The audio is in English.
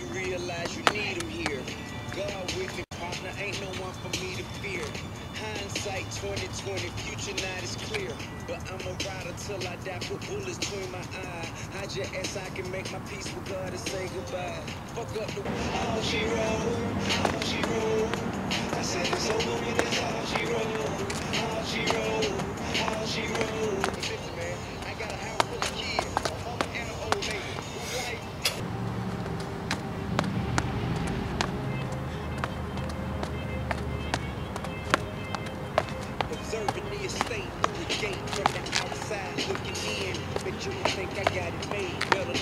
you realize you need him here. God with me, partner, ain't no one for me to fear. Hindsight 2020, future night is clear. But I'm a rider till I die, put bullets between my eye. I just ask I can make my peace with God and say goodbye. Fuck up the world, she roll, she roll. Estate through the gate from the outside looking in. Bet you think I got it made. Better